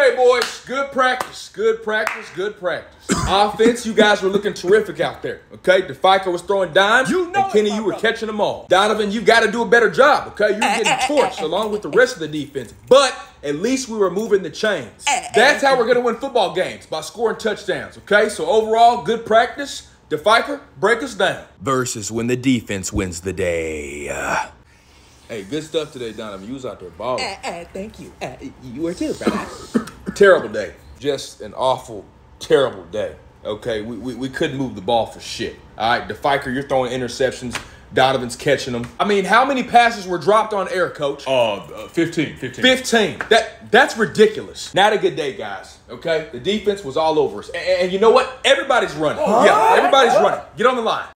Okay, boys. Good practice. Good practice. Good practice. Offense, you guys were looking terrific out there. Okay, DeFico was throwing dimes, You know and Kenny, it, you were brother. catching them all. Donovan, you got to do a better job. Okay, you're getting torched along with the rest of the defense, but at least we were moving the chains. That's how we're gonna win football games by scoring touchdowns. Okay, so overall, good practice. DeFico, break us down. Versus when the defense wins the day. Uh, hey, good stuff today, Donovan. You was out there balling. Uh, thank you. Uh, you were too, brother. terrible day. Just an awful, terrible day. Okay, we, we, we couldn't move the ball for shit. All right, DeFiker, you're throwing interceptions. Donovan's catching them. I mean, how many passes were dropped on air, coach? Uh, uh 15, 15. 15. That that's ridiculous. Not a good day, guys. Okay, the defense was all over us, and, and you know what? Everybody's running. Yeah, everybody's running. Get on the line.